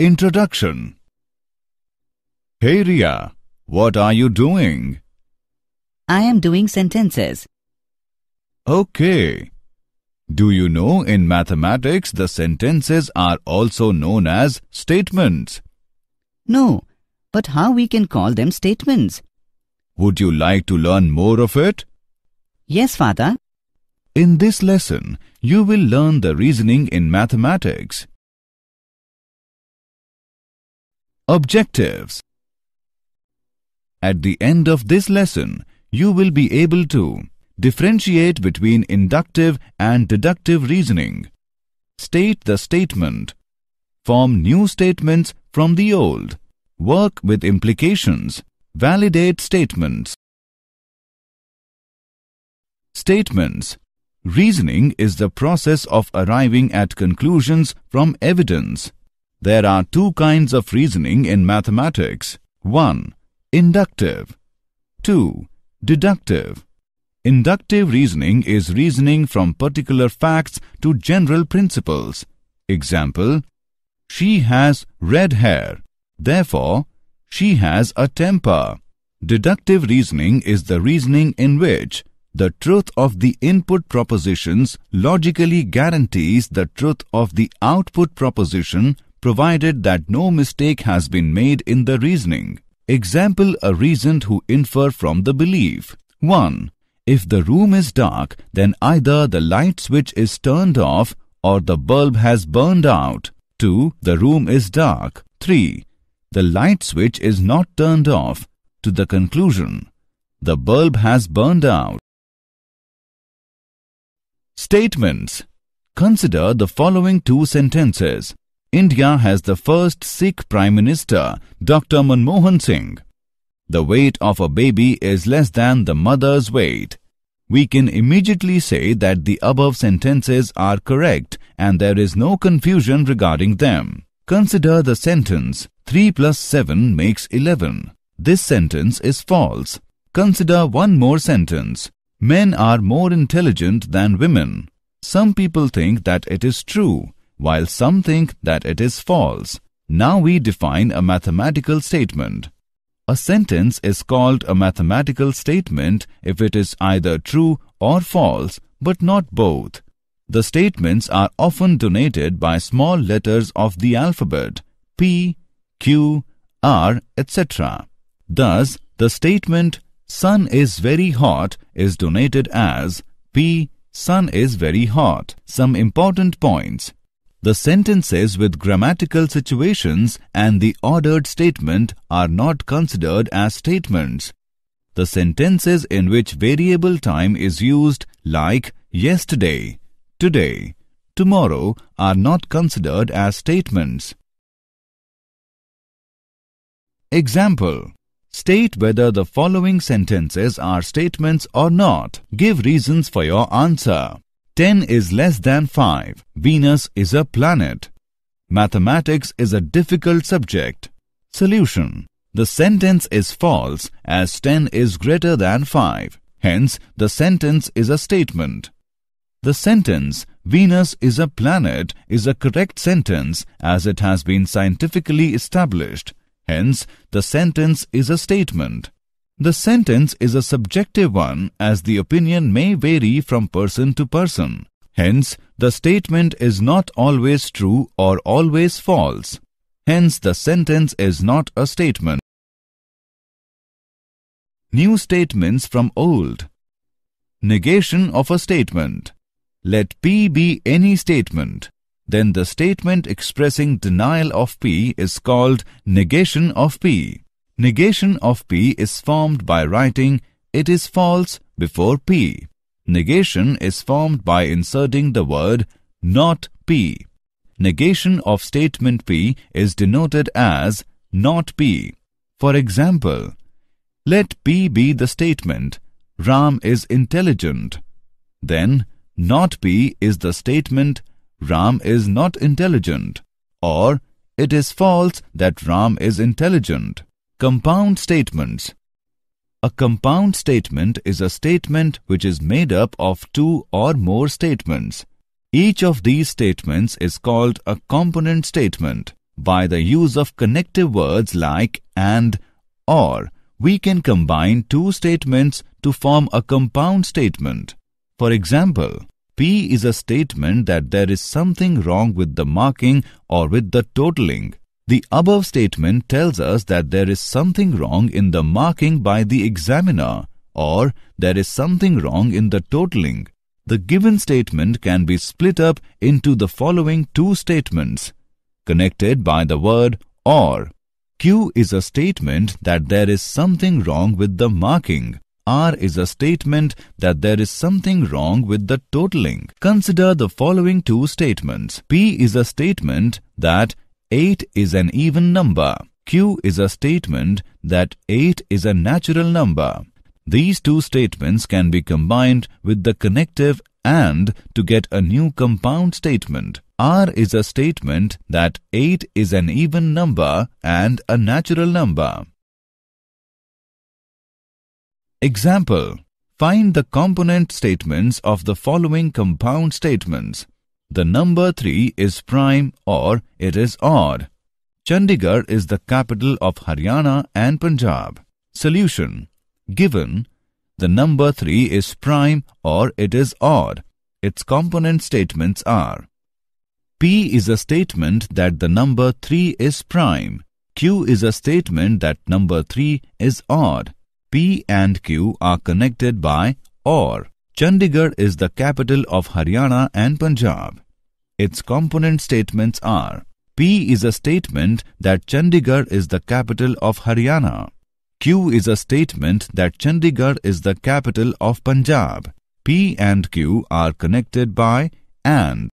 Introduction Hey Ria, what are you doing? I am doing sentences. Okay. Do you know in mathematics the sentences are also known as statements? No, but how we can call them statements? Would you like to learn more of it? Yes, father. In this lesson, you will learn the reasoning in mathematics. Objectives. At the end of this lesson, you will be able to differentiate between inductive and deductive reasoning, state the statement, form new statements from the old, work with implications, validate statements. Statements. Reasoning is the process of arriving at conclusions from evidence. There are two kinds of reasoning in mathematics. 1. Inductive. 2. Deductive. Inductive reasoning is reasoning from particular facts to general principles. Example, she has red hair. Therefore, she has a temper. Deductive reasoning is the reasoning in which the truth of the input propositions logically guarantees the truth of the output proposition provided that no mistake has been made in the reasoning. Example a reasoned who infer from the belief. 1. If the room is dark, then either the light switch is turned off or the bulb has burned out. 2. The room is dark. 3. The light switch is not turned off. To the conclusion, the bulb has burned out. Statements Consider the following two sentences. India has the first Sikh Prime Minister, Dr. Manmohan Singh. The weight of a baby is less than the mother's weight. We can immediately say that the above sentences are correct and there is no confusion regarding them. Consider the sentence 3 plus 7 makes 11. This sentence is false. Consider one more sentence. Men are more intelligent than women. Some people think that it is true while some think that it is false. Now we define a mathematical statement. A sentence is called a mathematical statement if it is either true or false, but not both. The statements are often denoted by small letters of the alphabet P, Q, R, etc. Thus, the statement sun is very hot is denoted as P, sun is very hot. Some important points. The sentences with grammatical situations and the ordered statement are not considered as statements. The sentences in which variable time is used like yesterday, today, tomorrow are not considered as statements. Example State whether the following sentences are statements or not. Give reasons for your answer. 10 is less than 5. Venus is a planet. Mathematics is a difficult subject. Solution. The sentence is false as 10 is greater than 5. Hence, the sentence is a statement. The sentence, Venus is a planet, is a correct sentence as it has been scientifically established. Hence, the sentence is a statement. The sentence is a subjective one as the opinion may vary from person to person. Hence, the statement is not always true or always false. Hence, the sentence is not a statement. New statements from old. Negation of a statement. Let P be any statement. Then the statement expressing denial of P is called negation of P. Negation of P is formed by writing it is false before P. Negation is formed by inserting the word not P. Negation of statement P is denoted as not P. For example, let P be the statement Ram is intelligent. Then not P is the statement Ram is not intelligent or it is false that Ram is intelligent. Compound statements A compound statement is a statement which is made up of two or more statements. Each of these statements is called a component statement. by the use of connective words like and, or, we can combine two statements to form a compound statement. For example, P is a statement that there is something wrong with the marking or with the totaling. The above statement tells us that there is something wrong in the marking by the examiner or there is something wrong in the totaling. The given statement can be split up into the following two statements connected by the word or. Q is a statement that there is something wrong with the marking. R is a statement that there is something wrong with the totaling. Consider the following two statements. P is a statement that 8 is an even number. Q is a statement that 8 is a natural number. These two statements can be combined with the connective AND to get a new compound statement. R is a statement that 8 is an even number and a natural number. Example Find the component statements of the following compound statements. The number 3 is prime or it is odd. Chandigarh is the capital of Haryana and Punjab. Solution Given the number 3 is prime or it is odd. Its component statements are P is a statement that the number 3 is prime. Q is a statement that number 3 is odd. P and Q are connected by OR. Chandigarh is the capital of Haryana and Punjab. Its component statements are P is a statement that Chandigarh is the capital of Haryana. Q is a statement that Chandigarh is the capital of Punjab. P and Q are connected by AND.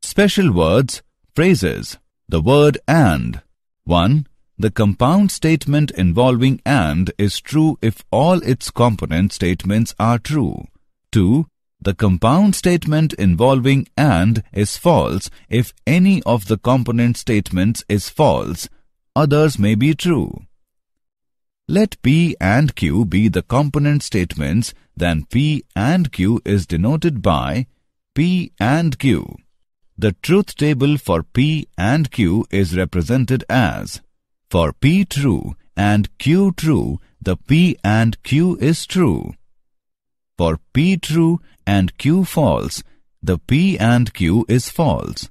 Special words, phrases. The word AND. 1. The compound statement involving AND is true if all its component statements are true. 2. The compound statement involving AND is false if any of the component statements is false. Others may be true. Let P and Q be the component statements, then P and Q is denoted by P and Q. The truth table for P and Q is represented as for P true and Q true, the P and Q is true. For P true and Q false, the P and Q is false.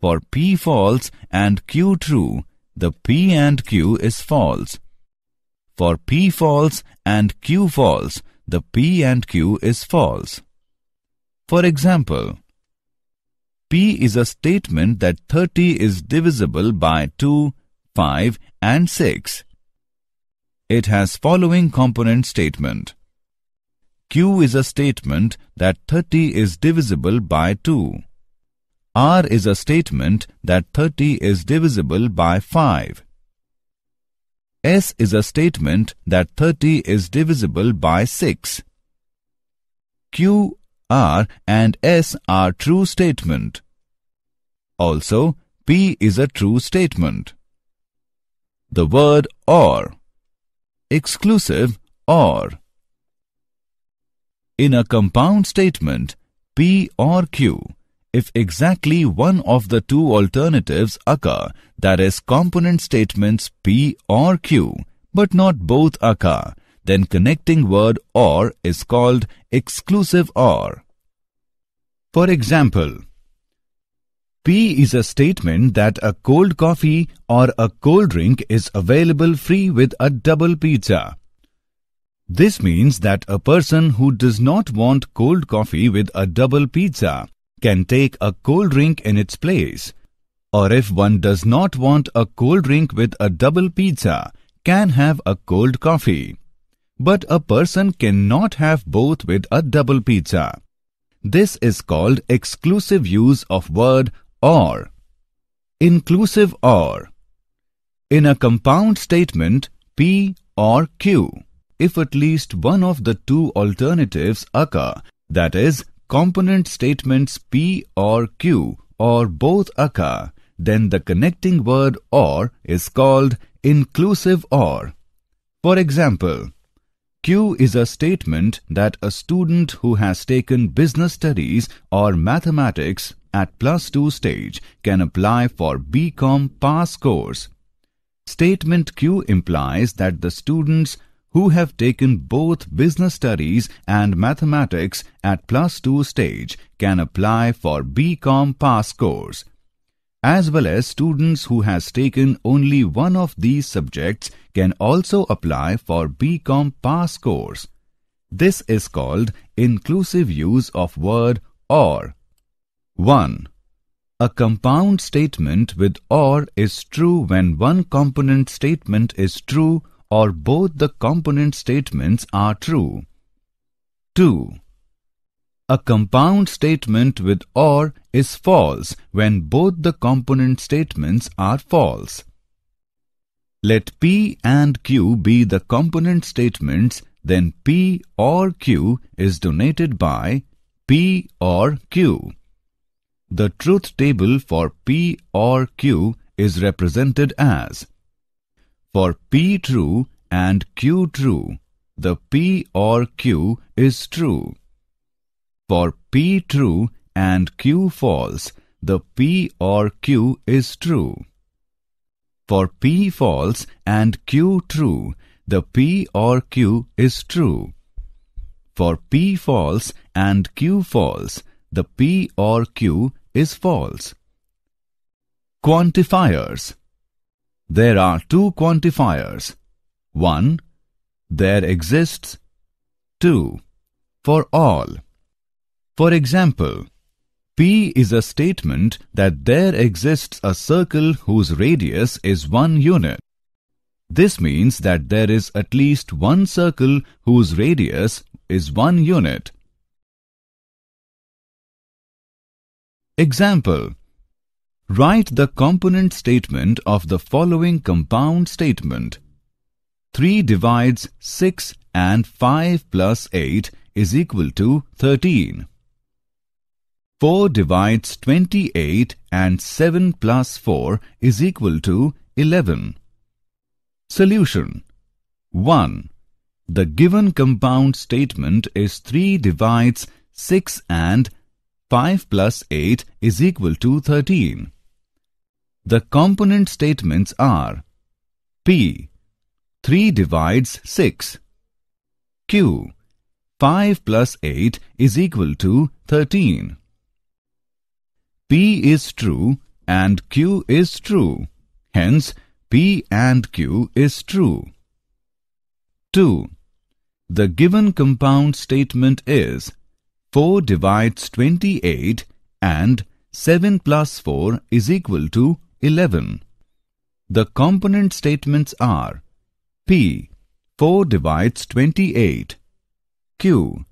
For P false and Q true, the P and Q is false. For P false and Q false, the P and Q is false. For example, P is a statement that 30 is divisible by 2, 5 and 6. It has following component statement. Q is a statement that 30 is divisible by 2. R is a statement that 30 is divisible by 5. S is a statement that 30 is divisible by 6. Q, R and S are true statement. Also, P is a true statement. The word or. Exclusive or. In a compound statement, P or Q, if exactly one of the two alternatives occur, that is component statements P or Q, but not both occur, then connecting word or is called exclusive or. For example, P is a statement that a cold coffee or a cold drink is available free with a double pizza. This means that a person who does not want cold coffee with a double pizza can take a cold drink in its place. Or if one does not want a cold drink with a double pizza, can have a cold coffee. But a person cannot have both with a double pizza. This is called exclusive use of word or. Inclusive or. In a compound statement P or Q, if at least one of the two alternatives occur, that is, component statements P or Q or both occur, then the connecting word or is called inclusive or. For example, Q is a statement that a student who has taken business studies or mathematics at plus 2 stage can apply for BCom pass course. Statement Q implies that the students who have taken both business studies and mathematics at plus 2 stage can apply for BCom pass course as well as students who has taken only one of these subjects can also apply for BCom pass course. This is called inclusive use of word or. 1. A compound statement with or is true when one component statement is true or both the component statements are true. 2. A compound statement with OR is false when both the component statements are false. Let P and Q be the component statements, then P or Q is denoted by P or Q. The truth table for P or Q is represented as For P true and Q true, the P or Q is true. For P true and Q false, the P or Q is true. For P false and Q true, the P or Q is true. For P false and Q false, the P or Q is false. Quantifiers There are two quantifiers. 1. There exists. 2. For all. For example, P is a statement that there exists a circle whose radius is one unit. This means that there is at least one circle whose radius is one unit. Example Write the component statement of the following compound statement. 3 divides 6 and 5 plus 8 is equal to 13. 4 divides 28 and 7 plus 4 is equal to 11. Solution 1. The given compound statement is 3 divides 6 and 5 plus 8 is equal to 13. The component statements are P 3 divides 6 Q 5 plus 8 is equal to 13. P is true and Q is true. Hence, P and Q is true. 2. The given compound statement is 4 divides 28 and 7 plus 4 is equal to 11. The component statements are P 4 divides 28 Q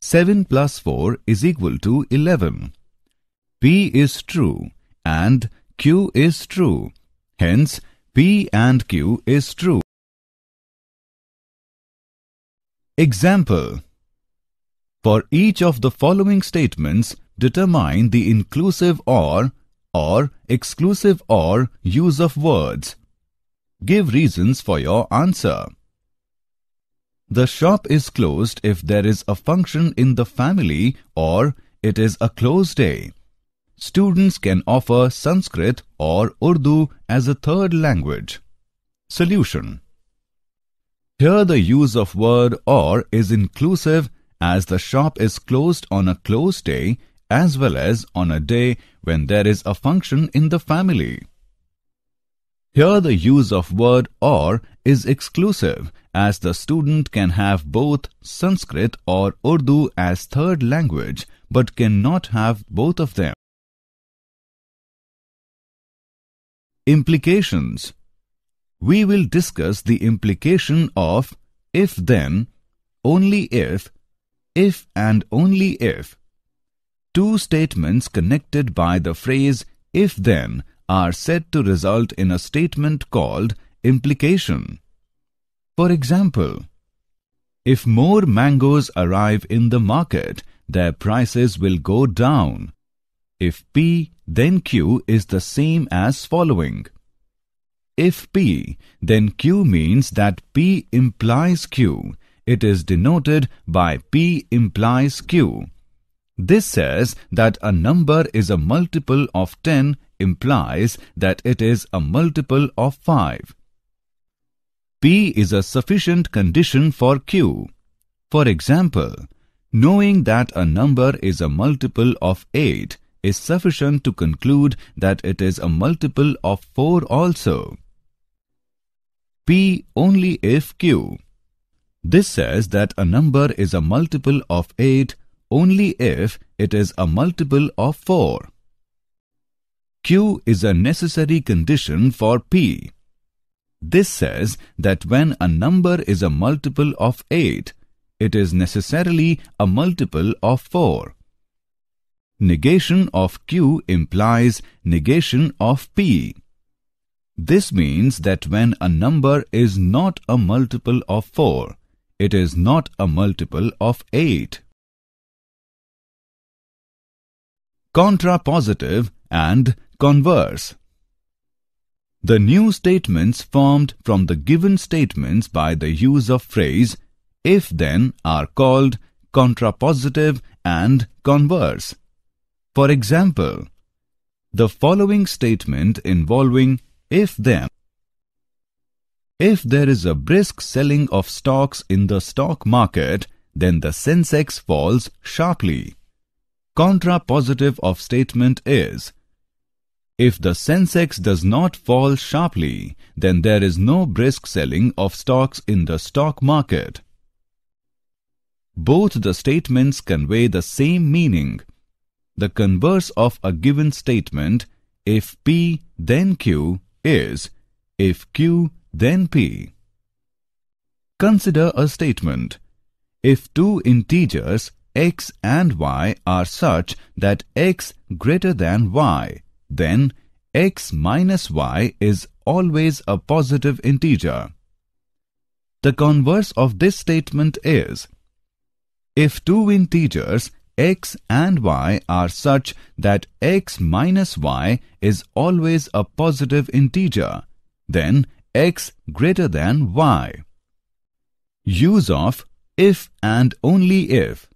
7 plus 4 is equal to 11. P is true and Q is true. Hence, P and Q is true. Example For each of the following statements, determine the inclusive or or exclusive or use of words. Give reasons for your answer. The shop is closed if there is a function in the family or it is a closed day students can offer Sanskrit or Urdu as a third language. Solution Here the use of word or is inclusive as the shop is closed on a closed day as well as on a day when there is a function in the family. Here the use of word or is exclusive as the student can have both Sanskrit or Urdu as third language but cannot have both of them. Implications We will discuss the implication of if then, only if, if and only if. Two statements connected by the phrase if then are said to result in a statement called implication. For example, if more mangoes arrive in the market, their prices will go down. If P then Q is the same as following. If P, then Q means that P implies Q. It is denoted by P implies Q. This says that a number is a multiple of 10 implies that it is a multiple of 5. P is a sufficient condition for Q. For example, knowing that a number is a multiple of 8 is sufficient to conclude that it is a multiple of 4 also. P only if Q. This says that a number is a multiple of 8 only if it is a multiple of 4. Q is a necessary condition for P. This says that when a number is a multiple of 8, it is necessarily a multiple of 4. Negation of Q implies negation of P. This means that when a number is not a multiple of 4, it is not a multiple of 8. Contrapositive and converse. The new statements formed from the given statements by the use of phrase if then are called contrapositive and converse. For example, the following statement involving if then if there is a brisk selling of stocks in the stock market, then the Sensex falls sharply. Contrapositive of statement is If the Sensex does not fall sharply, then there is no brisk selling of stocks in the stock market. Both the statements convey the same meaning. The converse of a given statement, if P then Q, is if Q then P. Consider a statement. If two integers x and y are such that x greater than y, then x minus y is always a positive integer. The converse of this statement is, if two integers x and y are such that x minus y is always a positive integer, then x greater than y. Use of if and only if.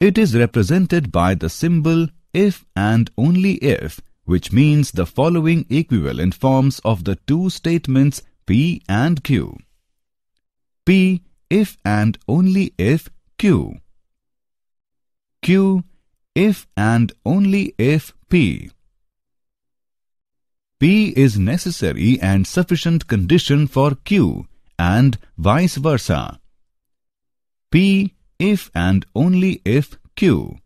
It is represented by the symbol if and only if which means the following equivalent forms of the two statements P and Q. P if and only if Q. Q if and only if P. P is necessary and sufficient condition for Q and vice versa. P if and only if Q.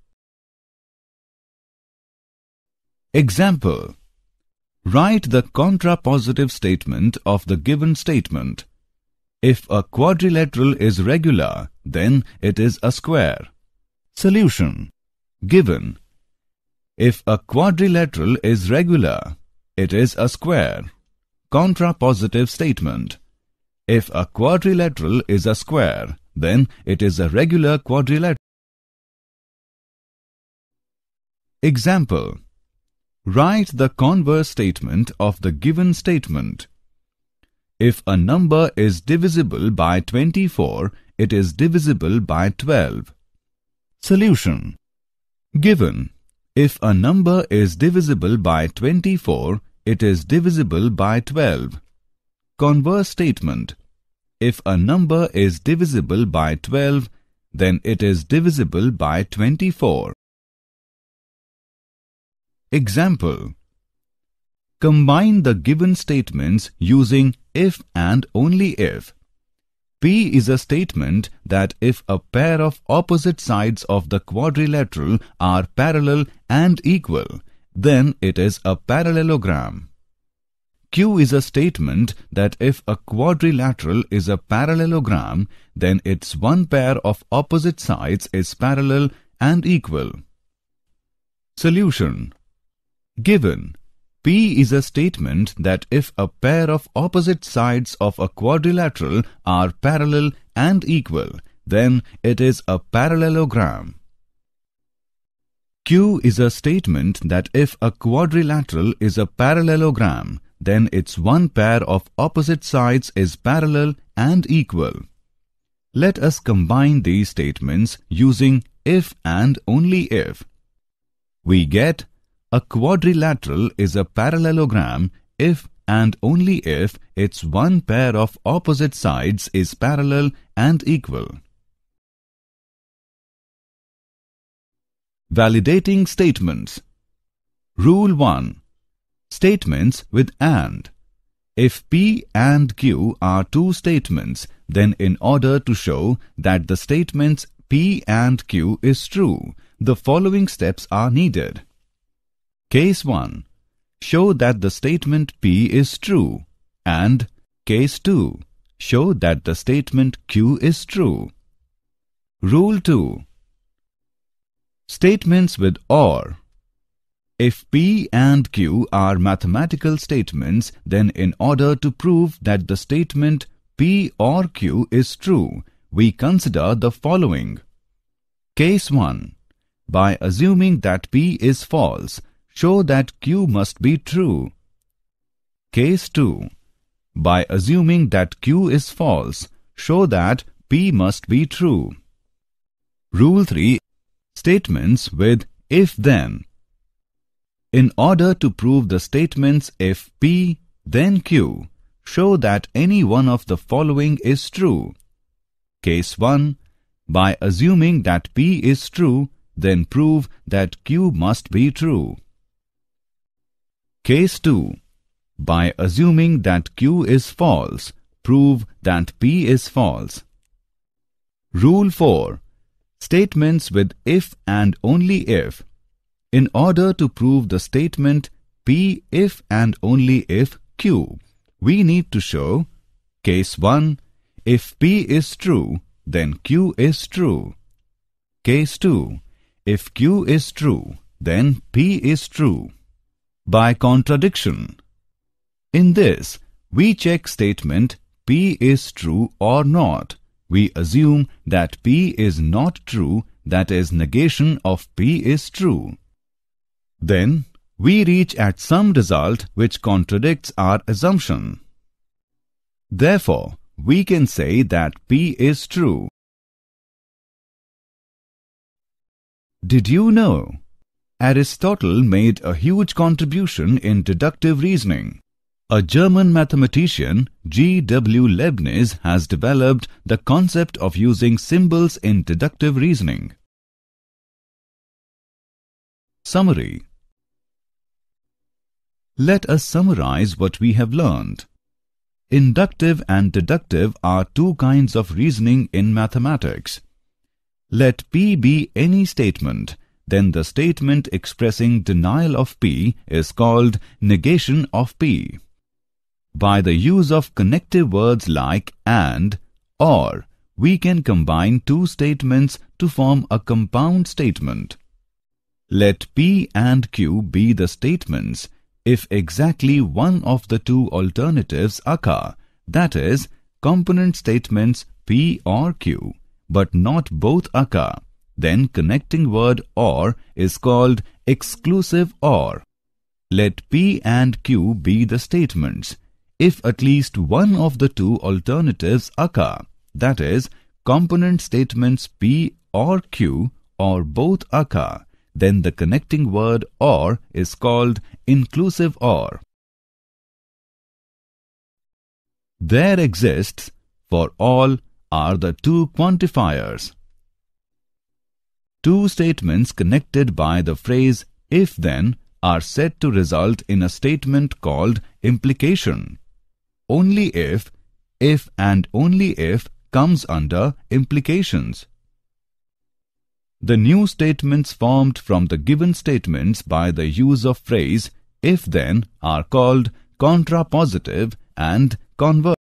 Example Write the contrapositive statement of the given statement. If a quadrilateral is regular, then it is a square. Solution Given If a quadrilateral is regular, it is a square. Contrapositive statement. If a quadrilateral is a square, then it is a regular quadrilateral. Example. Write the converse statement of the given statement. If a number is divisible by 24, it is divisible by 12. Solution. Given. If a number is divisible by 24, it is divisible by 12. Converse statement. If a number is divisible by 12, then it is divisible by 24. Example. Combine the given statements using if and only if. P is a statement that if a pair of opposite sides of the quadrilateral are parallel and equal, then it is a parallelogram. Q is a statement that if a quadrilateral is a parallelogram, then its one pair of opposite sides is parallel and equal. Solution Given P is a statement that if a pair of opposite sides of a quadrilateral are parallel and equal, then it is a parallelogram. Q is a statement that if a quadrilateral is a parallelogram, then its one pair of opposite sides is parallel and equal. Let us combine these statements using if and only if. We get a quadrilateral is a parallelogram if and only if its one pair of opposite sides is parallel and equal. Validating statements. Rule 1. Statements with AND. If P and Q are two statements, then in order to show that the statements P and Q is true, the following steps are needed. Case 1. Show that the statement P is true and Case 2. Show that the statement Q is true. Rule 2. Statements with OR if P and Q are mathematical statements, then in order to prove that the statement P or Q is true, we consider the following. Case 1. By assuming that P is false, show that Q must be true. Case 2. By assuming that Q is false, show that P must be true. Rule 3. Statements with if-then. In order to prove the statements if P, then Q, show that any one of the following is true. Case 1. By assuming that P is true, then prove that Q must be true. Case 2. By assuming that Q is false, prove that P is false. Rule 4. Statements with if and only if in order to prove the statement P if and only if Q, we need to show Case 1. If P is true, then Q is true. Case 2. If Q is true, then P is true. By contradiction. In this, we check statement P is true or not. We assume that P is not true, that is negation of P is true. Then we reach at some result which contradicts our assumption. Therefore, we can say that P is true. Did you know? Aristotle made a huge contribution in deductive reasoning. A German mathematician, G. W. Leibniz, has developed the concept of using symbols in deductive reasoning. Summary let us summarize what we have learned. Inductive and deductive are two kinds of reasoning in mathematics. Let P be any statement, then the statement expressing denial of P is called negation of P. By the use of connective words like and, or, we can combine two statements to form a compound statement. Let P and Q be the statements if exactly one of the two alternatives occur, that is, component statements P or Q, but not both occur, then connecting word OR is called exclusive OR. Let P and Q be the statements. If at least one of the two alternatives occur, that is, component statements P or Q or both occur, then the connecting word OR is called inclusive OR. There exists, for all, are the two quantifiers. Two statements connected by the phrase if-then are said to result in a statement called implication. Only if, if and only if comes under implications. The new statements formed from the given statements by the use of phrase if-then are called contrapositive and converse.